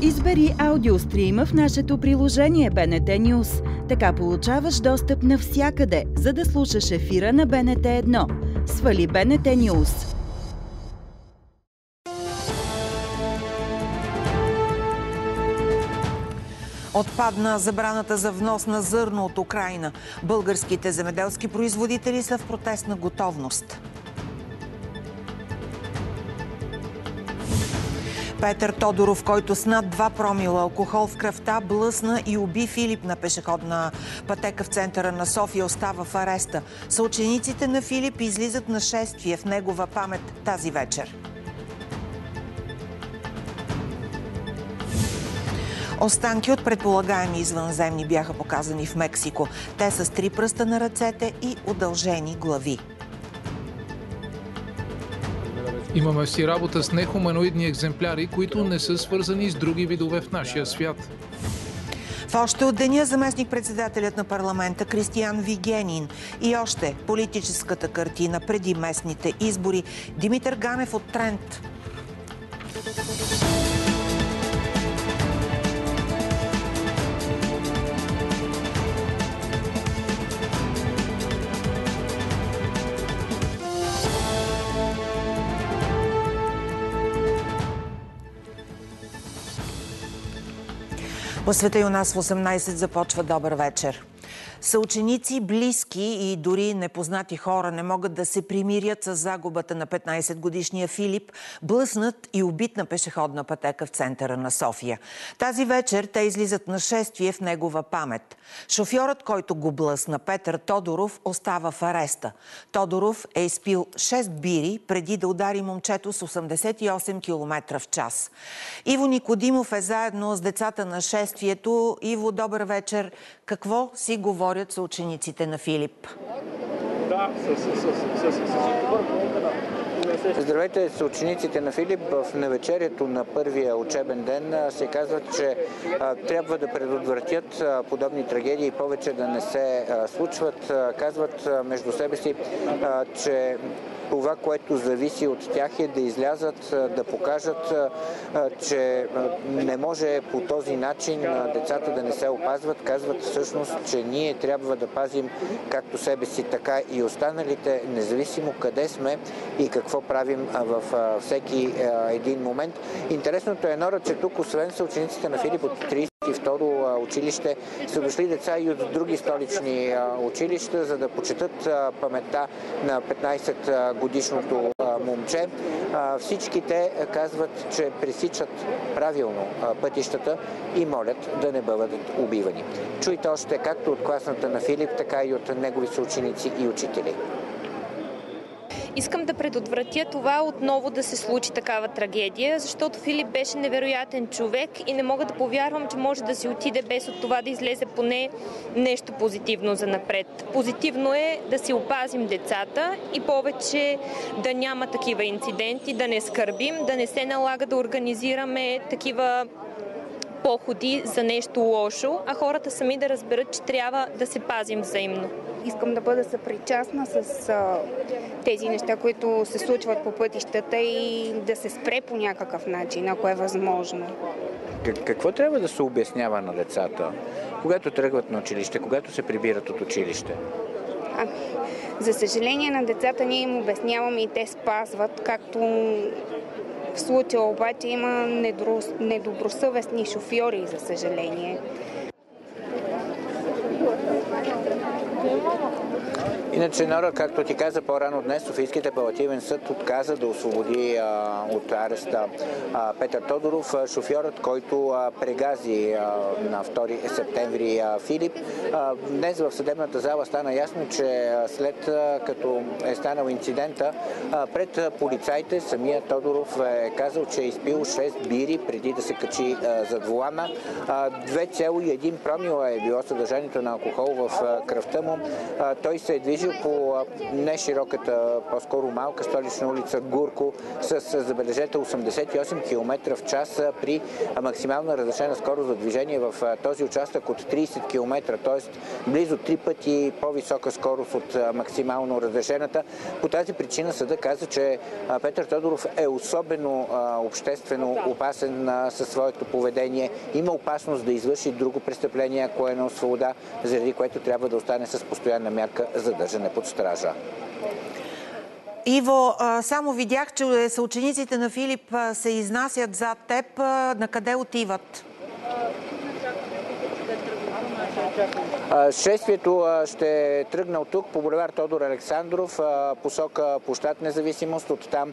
Избери аудиострима в нашето приложение БНТ News. Така получаваш достъп навсякъде, за да слушаш ефира на БНТ 1. Свали БНТ News. Отпадна забраната за внос на зърно от Украина. Българските земеделски производители са в протестна готовност. Петър Тодоров, който с над 2 промила алкохол в кръвта блъсна и уби Филип на пешеходна пътека в центъра на София, остава в ареста. Съучениците на Филип излизат на шествие в негова памет тази вечер. Останки от предполагаеми извънземни бяха показани в Мексико. Те са с три пръста на ръцете и удължени глави. Имаме си работа с нехуманоидни екземпляри, които не са свързани с други видове в нашия свят. В още от деня заместник председателят на парламента Кристиян Вигенин и още политическата картина преди местните избори Димитър Ганев от Трент. По света и у нас в 18 започва добър вечер. Съученици, близки и дори непознати хора не могат да се примирят с загубата на 15-годишния Филип, блъснат и убит на пешеходна пътека в центъра на София. Тази вечер те излизат на шествие в негова памет. Шофьорът, който го блъсна, Петър Тодоров, остава в ареста. Тодоров е изпил 6 бири преди да удари момчето с 88 км в час. Иво Никодимов е заедно с децата на шествието. Иво, добър вечер. Какво си говорят са учениците на Филип? Да, с, с, с, с, с, с, Здравейте, с учениците на Филип. В навечерието на първия учебен ден се казват, че а, трябва да предотвратят а, подобни трагедии и повече да не се а, случват. Казват между себе си, че това, което зависи от тях е да излязат, да покажат, че не може по този начин децата да не се опазват. Казват всъщност, че ние трябва да пазим както себе си, така и останалите, независимо къде сме и какво правим в всеки един момент. Интересното е, Нора, че тук, освен са учениците на Филип от 30 и второ училище са дошли деца и от други столични училища, за да почетат паметта на 15 годишното момче. Всички те казват, че пресичат правилно пътищата и молят да не бъдат убивани. Чуйте още както от класната на Филип, така и от негови съученици и учители. Искам да предотвратя това отново да се случи такава трагедия, защото Филип беше невероятен човек и не мога да повярвам, че може да си отиде без от това да излезе поне нещо позитивно за напред. Позитивно е да си опазим децата и повече да няма такива инциденти, да не скърбим, да не се налага да организираме такива походи за нещо лошо, а хората сами да разберат, че трябва да се пазим взаимно. Искам да бъда съпричастна с а, тези неща, които се случват по пътищата и да се спре по някакъв начин, ако е възможно. Какво трябва да се обяснява на децата, когато тръгват на училище, когато се прибират от училище? А, за съжаление на децата ние им обясняваме и те спазват, както в случая обаче има недобросъвестни шофьори, за съжаление. 엄마 Иначе, Нора, както ти каза по-рано днес, Софийският апелативен съд отказа да освободи а, от ареста а, Петър Тодоров, шофьорът, който а, прегази а, на 2 септември а, Филип. А, днес в съдебната зала стана ясно, че след а, като е станал инцидента, а, пред полицайите самия Тодоров е казал, че е изпил 6 бири преди да се качи а, зад волана. 2,1 промила е било съдържанието на алкохол в а, кръвта му. А, той се е движил по не широката, по-скоро малка столична улица Гурко с, забележете, 88 км в час при максимална разрешена скорост за движение в този участък от 30 км, т.е. близо три пъти по-висока скорост от максимално разрешената. По тази причина съда каза, че Петър Тодоров е особено обществено опасен със своето поведение. Има опасност да извърши друго престъпление, ако е на свобода, заради което трябва да остане с постоянна мярка задържане под стража. Иво, само видях, че съучениците на Филип се изнасят зад теб. На къде отиват? Шествието ще тръгне от тук по булевар Тодор Александров, посока площад Независимост. Оттам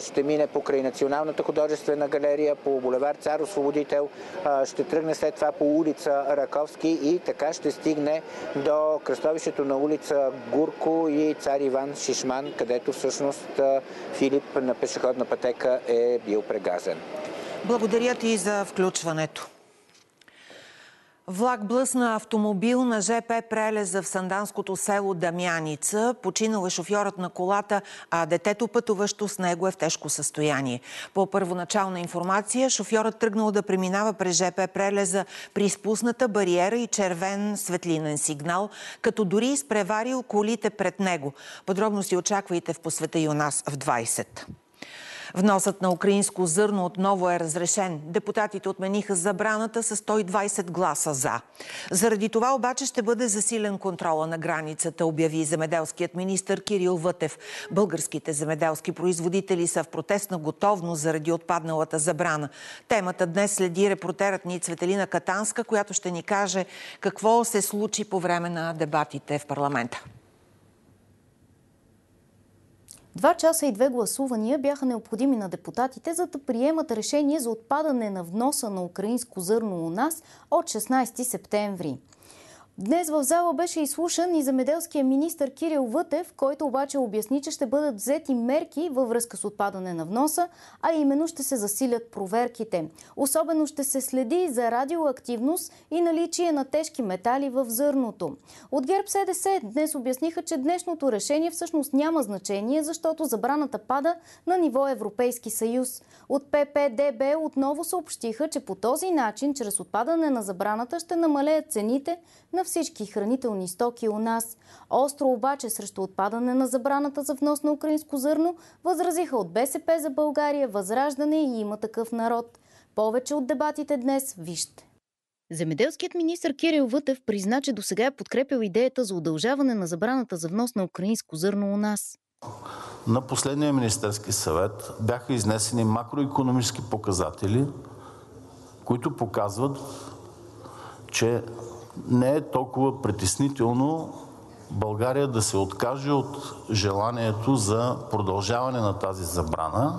ще мине покрай Националната художествена галерия по булевар Цар Освободител. Ще тръгне след това по улица Раковски и така ще стигне до кръстовището на улица Гурко и Цар Иван Шишман, където всъщност Филип на пешеходна пътека е бил прегазен. Благодаря ти за включването. Влак блъсна автомобил на ЖП прелеза в Санданското село Дамяница. Починал е шофьорът на колата, а детето пътуващо с него е в тежко състояние. По първоначална информация, шофьорът тръгнал да преминава през ЖП прелеза при спусната бариера и червен светлинен сигнал, като дори изпреварил колите пред него. Подробности очаквайте в посвета и у нас в 20. Вносът на украинско зърно отново е разрешен. Депутатите отмениха забраната с 120 гласа за. Заради това обаче ще бъде засилен контрола на границата, обяви земеделският министр Кирил Вътев. Българските земеделски производители са в протестна готовност заради отпадналата забрана. Темата днес следи репортерът ни Цветелина Катанска, която ще ни каже какво се случи по време на дебатите в парламента. Два часа и две гласувания бяха необходими на депутатите, за да приемат решение за отпадане на вноса на украинско зърно у нас от 16 септември. Днес в зала беше изслушан и замеделския министр Кирил Вътев, който обаче обясни, че ще бъдат взети мерки във връзка с отпадане на вноса, а именно ще се засилят проверките. Особено ще се следи за радиоактивност и наличие на тежки метали в зърното. От ГЕРБ СДС днес обясниха, че днешното решение всъщност няма значение, защото забраната пада на ниво Европейски съюз. От ППДБ отново съобщиха, че по този начин, чрез отпадане на забраната, ще намалеят цените на всички хранителни стоки у нас. Остро обаче срещу отпадане на забраната за внос на украинско зърно възразиха от БСП за България, Възраждане и има такъв народ. Повече от дебатите днес вижте. Земеделският министр Кирил Вътев призна, че до сега е подкрепил идеята за удължаване на забраната за внос на украинско зърно у нас. На последния министерски съвет бяха изнесени макроекономически показатели, които показват, че не е толкова притеснително България да се откаже от желанието за продължаване на тази забрана.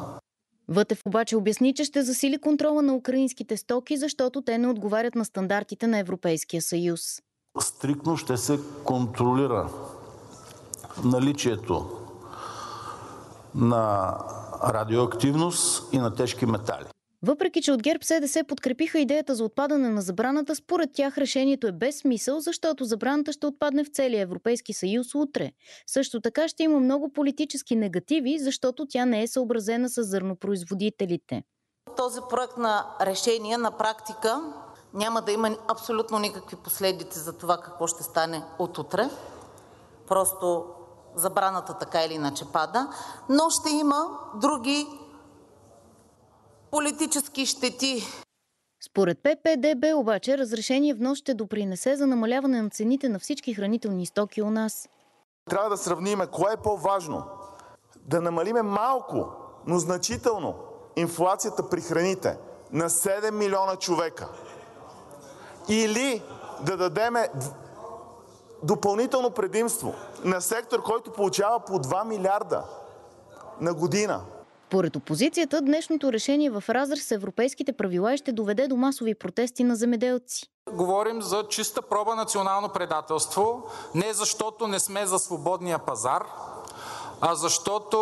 Вътев обаче обясни, че ще засили контрола на украинските стоки, защото те не отговарят на стандартите на Европейския съюз. Стрикно ще се контролира наличието на радиоактивност и на тежки метали. Въпреки, че от ГЕРБ СДС подкрепиха идеята за отпадане на забраната, според тях решението е без смисъл, защото забраната ще отпадне в целия Европейски съюз утре. Също така ще има много политически негативи, защото тя не е съобразена с зърнопроизводителите. Този проект на решение на практика няма да има абсолютно никакви последици за това какво ще стане от утре. Просто забраната така или иначе пада, но ще има други политически щети. Според ППДБ обаче разрешение внос ще допринесе за намаляване на цените на всички хранителни стоки у нас. Трябва да сравниме кое е по-важно. Да намалиме малко, но значително инфлацията при храните на 7 милиона човека. Или да дадеме допълнително предимство на сектор, който получава по 2 милиарда на година. Според опозицията, днешното решение в разрез с европейските правила ще доведе до масови протести на земеделци. Говорим за чиста проба национално предателство, не защото не сме за свободния пазар, а защото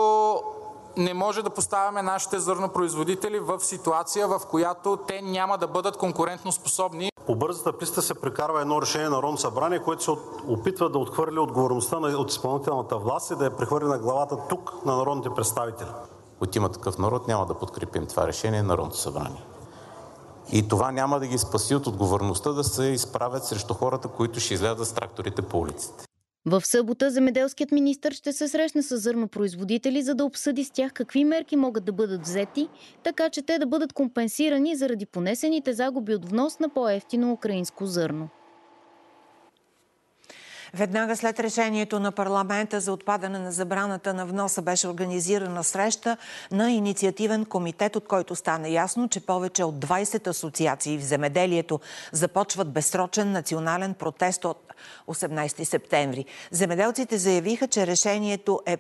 не може да поставяме нашите зърнопроизводители в ситуация, в която те няма да бъдат конкурентно способни. по бързата писта се прекарва едно решение на Народното събрание, което се опитва да отхвърли отговорността от изпълнителната власт и да я прехвърли на главата тук на народните представители. От има такъв народ няма да подкрепим това решение на Народното събрание. И това няма да ги спаси от отговорността да се изправят срещу хората, които ще излязат с тракторите по улиците. В събота земеделският министр ще се срещне с зърнопроизводители, за да обсъди с тях какви мерки могат да бъдат взети, така че те да бъдат компенсирани заради понесените загуби от внос на по-ефтино украинско зърно. Веднага след решението на парламента за отпадане на забраната на вноса беше организирана среща на инициативен комитет, от който стана ясно, че повече от 20 асоциации в земеделието започват безсрочен национален протест от 18 септември. Земеделците заявиха, че решението е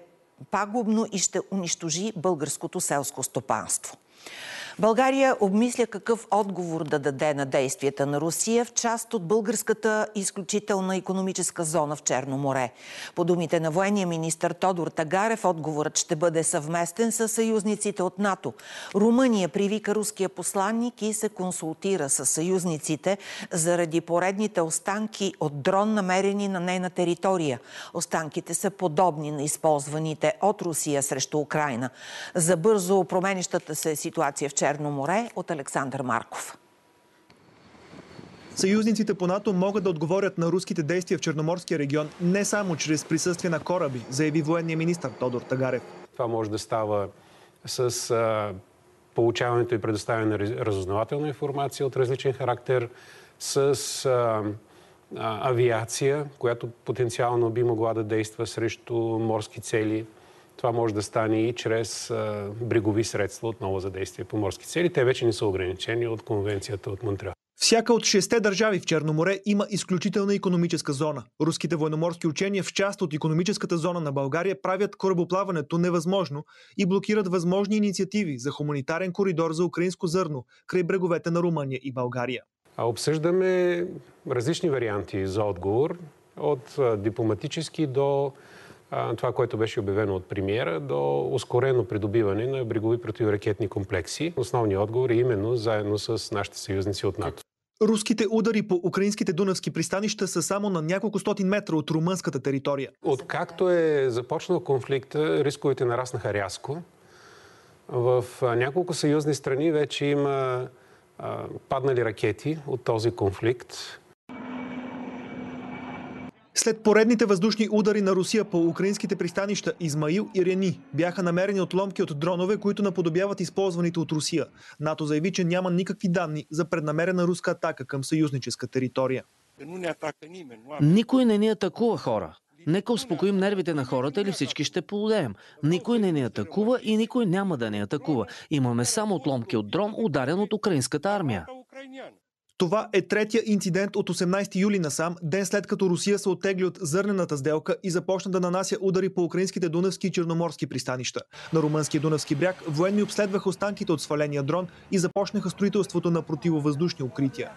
пагубно и ще унищожи българското селско стопанство. България обмисля какъв отговор да даде на действията на Русия в част от българската изключителна економическа зона в Черно море. По думите на военния министр Тодор Тагарев, отговорът ще бъде съвместен с съюзниците от НАТО. Румъния привика руския посланник и се консултира с съюзниците заради поредните останки от дрон, намерени на нейна територия. Останките са подобни на използваните от Русия срещу Украина. За бързо променещата се ситуация в Черно Черно море от Александър Марков. Съюзниците по НАТО могат да отговорят на руските действия в Черноморския регион не само чрез присъствие на кораби, заяви военния министр Тодор Тагарев. Това може да става с а, получаването и предоставяне на разузнавателна информация от различен характер, с а, а, авиация, която потенциално би могла да действа срещу морски цели – това може да стане и чрез брегови средства отново за действие по морски цели. Те вече не са ограничени от конвенцията от Монтреал. Всяка от шесте държави в Черно море има изключителна економическа зона. Руските военноморски учения в част от економическата зона на България правят корабоплаването невъзможно и блокират възможни инициативи за хуманитарен коридор за украинско зърно край бреговете на Румъния и България. А обсъждаме различни варианти за отговор, от дипломатически до това, което беше обявено от премиера, до ускорено придобиване на брегови противоракетни комплекси. Основният отговор е именно заедно с нашите съюзници от НАТО. Руските удари по украинските дунавски пристанища са само на няколко стотин метра от румънската територия. Откакто е започнал конфликта, рисковете нараснаха рязко. В няколко съюзни страни вече има паднали ракети от този конфликт. След поредните въздушни удари на Русия по украинските пристанища Измаил и Рени бяха намерени отломки от дронове, които наподобяват използваните от Русия. НАТО заяви, че няма никакви данни за преднамерена руска атака към съюзническа територия. Никой не ни атакува хора. Нека успокоим нервите на хората или всички ще полудеем. Никой не ни атакува и никой няма да ни атакува. Имаме само отломки от дрон, ударен от украинската армия. Това е третия инцидент от 18 юли насам, ден след като Русия се оттегли от зърнената сделка и започна да нанася удари по украинските дунавски и черноморски пристанища. На румънския дунавски бряг военни обследваха останките от сваления дрон и започнаха строителството на противовъздушни укрития.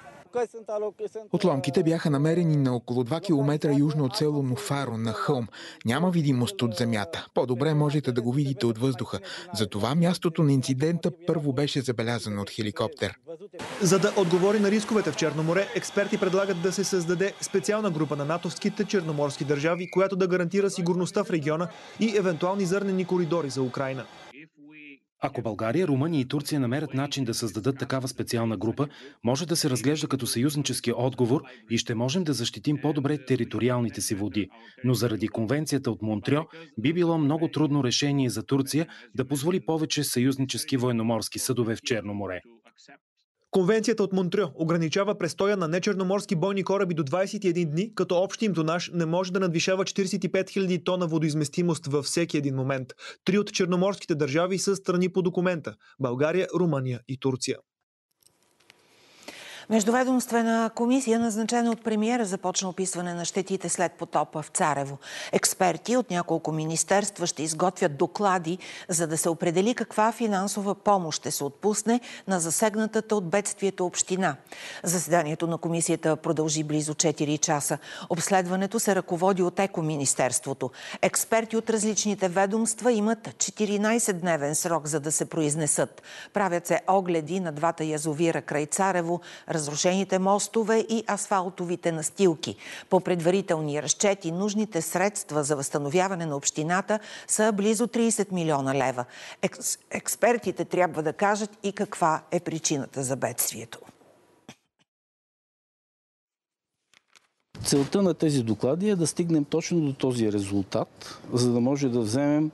Отломките бяха намерени на около 2 км южно от село Нофаро на хълм. Няма видимост от земята. По-добре можете да го видите от въздуха. Затова мястото на инцидента първо беше забелязано от хеликоптер. За да отговори на рисковете в Черно море, експерти предлагат да се създаде специална група на натовските черноморски държави, която да гарантира сигурността в региона и евентуални зърнени коридори за Украина. Ако България, Румъния и Турция намерят начин да създадат такава специална група, може да се разглежда като съюзнически отговор и ще можем да защитим по-добре териториалните си води. Но заради конвенцията от Монтрео би било много трудно решение за Турция да позволи повече съюзнически военноморски съдове в Черно море. Конвенцията от Монтрео ограничава престоя на нечерноморски бойни кораби до 21 дни, като общ им тонаж не може да надвишава 45 000 тона водоизместимост във всеки един момент. Три от черноморските държави са страни по документа – България, Румъния и Турция. Междуведомствена комисия, назначена от премиера, започна описване на щетите след потопа в Царево. Експерти от няколко министерства ще изготвят доклади, за да се определи каква финансова помощ ще се отпусне на засегнатата от бедствието община. Заседанието на комисията продължи близо 4 часа. Обследването се ръководи от Екоминистерството. Експерти от различните ведомства имат 14-дневен срок, за да се произнесат. Правят се огледи на двата язовира край Царево, разрушените мостове и асфалтовите настилки. По предварителни разчети, нужните средства за възстановяване на общината са близо 30 милиона лева. Екс- експертите трябва да кажат и каква е причината за бедствието. Целта на тези доклади е да стигнем точно до този резултат, за да може да вземем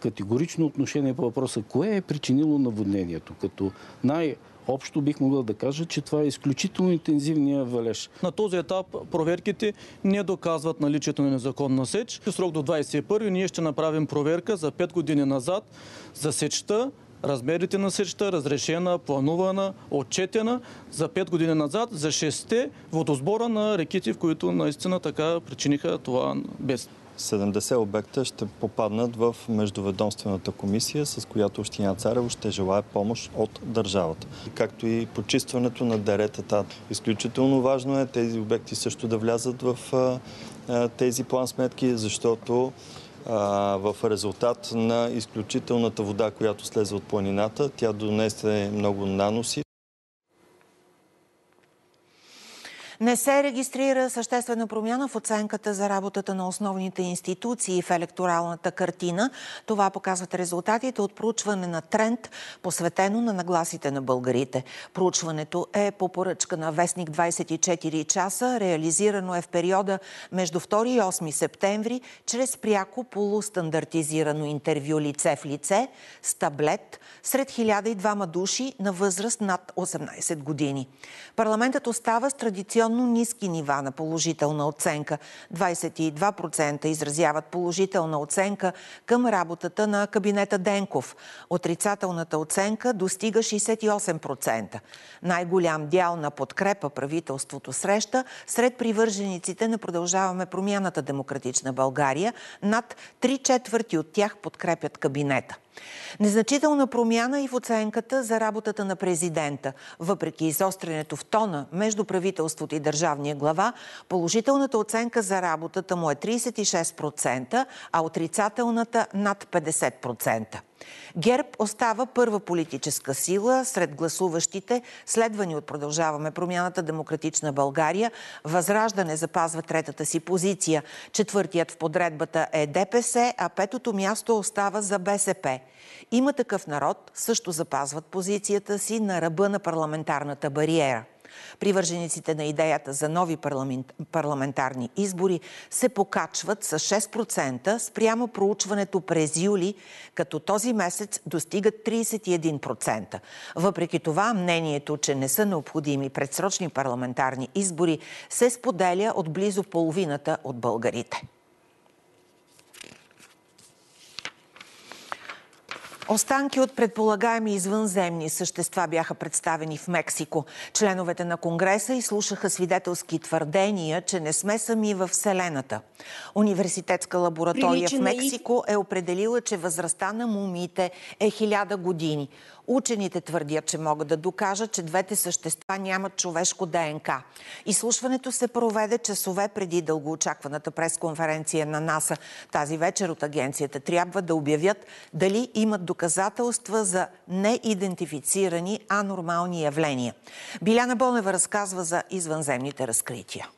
категорично отношение по въпроса кое е причинило наводнението. Като най- Общо бих могъл да кажа, че това е изключително интензивния валеж. На този етап проверките не доказват наличието на незаконна сеч. В срок до 21 ние ще направим проверка за 5 години назад за сечта, размерите на сечта, разрешена, планувана, отчетена за 5 години назад за 6 водосбора на реките, в които наистина така причиниха това бедствие. 70 обекта ще попаднат в междуведомствената комисия, с която Община Царево ще желая помощ от държавата. Както и почистването на деретата. Изключително важно е тези обекти също да влязат в тези план-сметки, защото в резултат на изключителната вода, която слезе от планината, тя донесе много наноси. Не се регистрира съществена промяна в оценката за работата на основните институции в електоралната картина. Това показват резултатите от проучване на тренд, посветено на нагласите на българите. Проучването е по поръчка на Вестник 24 часа. Реализирано е в периода между 2 и 8 септември чрез пряко полустандартизирано интервю лице в лице с таблет сред 1002 души на възраст над 18 години. Парламентът остава с традиционно ниски нива на положителна оценка. 22% изразяват положителна оценка към работата на кабинета Денков. Отрицателната оценка достига 68%. Най-голям дял на подкрепа правителството среща сред привържениците на Продължаваме промяната Демократична България. Над 3 четвърти от тях подкрепят кабинета. Незначителна промяна и в оценката за работата на президента. Въпреки изостренето в тона между правителството и държавния глава, положителната оценка за работата му е 36%, а отрицателната над 50%. ГЕРБ остава първа политическа сила сред гласуващите, следвани от Продължаваме промяната Демократична България. Възраждане запазва третата си позиция. Четвъртият в подредбата е ДПС, а петото място остава за БСП. Има такъв народ също запазват позицията си на ръба на парламентарната бариера. Привържениците на идеята за нови парламентарни избори се покачват с 6% спрямо проучването през юли, като този месец достигат 31%. Въпреки това, мнението, че не са необходими предсрочни парламентарни избори, се споделя от близо половината от българите. Останки от предполагаеми извънземни същества бяха представени в Мексико. Членовете на Конгреса изслушаха свидетелски твърдения, че не сме сами в Вселената. Университетска лаборатория в Мексико е определила, че възрастта на мумиите е хиляда години. Учените твърдят, че могат да докажат, че двете същества нямат човешко ДНК. Изслушването се проведе часове преди дългоочакваната пресконференция на НАСА. Тази вечер от агенцията трябва да обявят дали имат доказателства за неидентифицирани анормални явления. Биляна Бонева разказва за извънземните разкрития.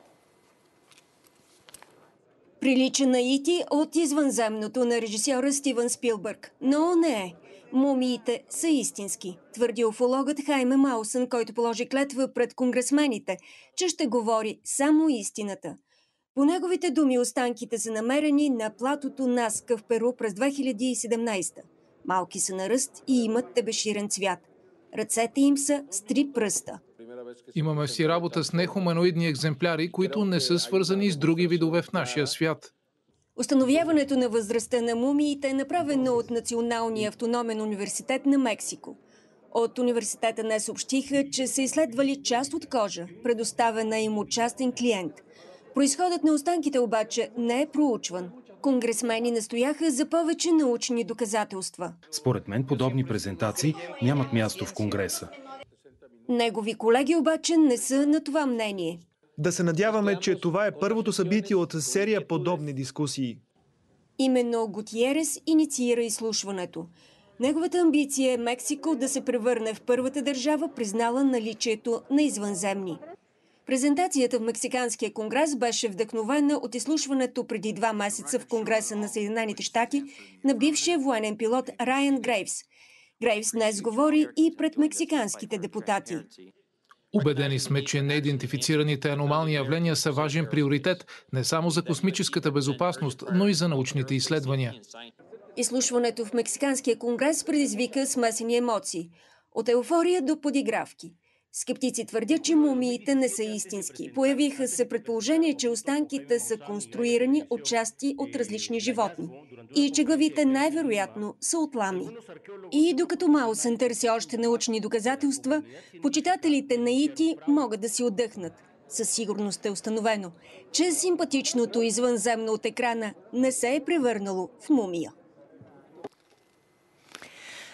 Прилича на Ити от извънземното на режисьора Стивън Спилбърг, но не е. Мумиите са истински, твърди уфологът Хайме Маусън, който положи клетва пред конгресмените, че ще говори само истината. По неговите думи останките са намерени на платото Наска в Перу през 2017. Малки са на ръст и имат тебеширен цвят. Ръцете им са с три пръста. Имаме си работа с нехуманоидни екземпляри, които не са свързани с други видове в нашия свят. Установяването на възрастта на мумиите е направено от Националния автономен университет на Мексико. От университета не съобщиха, че са изследвали част от кожа, предоставена им от частен клиент. Произходът на останките обаче не е проучван. Конгресмени настояха за повече научни доказателства. Според мен подобни презентации нямат място в Конгреса. Негови колеги обаче не са на това мнение. Да се надяваме, че това е първото събитие от серия подобни дискусии. Именно Гутиерес инициира изслушването. Неговата амбиция е Мексико да се превърне в първата държава, признала наличието на извънземни. Презентацията в Мексиканския конгрес беше вдъхновена от изслушването преди два месеца в Конгреса на Съединените щати на бившия военен пилот Райан Грейвс. Грейвс днес говори и пред мексиканските депутати. Убедени сме, че неидентифицираните аномални явления са важен приоритет не само за космическата безопасност, но и за научните изследвания. Изслушването в Мексиканския конгрес предизвика смесени емоции. От еуфория до подигравки. Скептици твърдят, че мумиите не са истински. Появиха се предположение, че останките са конструирани от части от различни животни и че главите най-вероятно са отламни. И докато Маусен търси още научни доказателства, почитателите на Ити могат да си отдъхнат. Със сигурност е установено, че симпатичното извънземно от екрана не се е превърнало в мумия.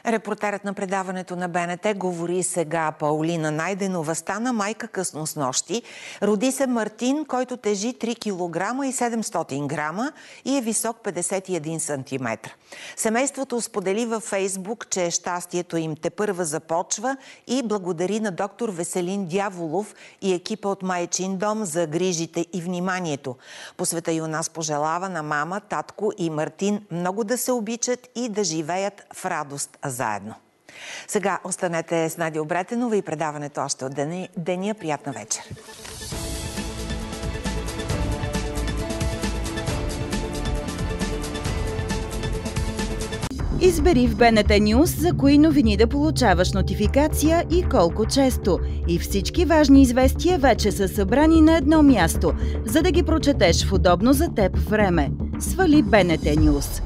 Репортерът на предаването на БНТ говори сега Паулина Найденова. Стана майка късно с нощи. Роди се Мартин, който тежи 3 кг и 700 грама и е висок 51 см. Семейството сподели във Фейсбук, че щастието им те първа започва и благодари на доктор Веселин Дяволов и екипа от Майчин дом за грижите и вниманието. По света и у нас пожелава на мама, татко и Мартин много да се обичат и да живеят в радост заедно. Сега останете с Надя Обретенова и предаването още от деня. Приятна вечер! Избери в БНТ Нюс за кои новини да получаваш нотификация и колко често. И всички важни известия вече са събрани на едно място, за да ги прочетеш в удобно за теб време. Свали БНТ Нюс.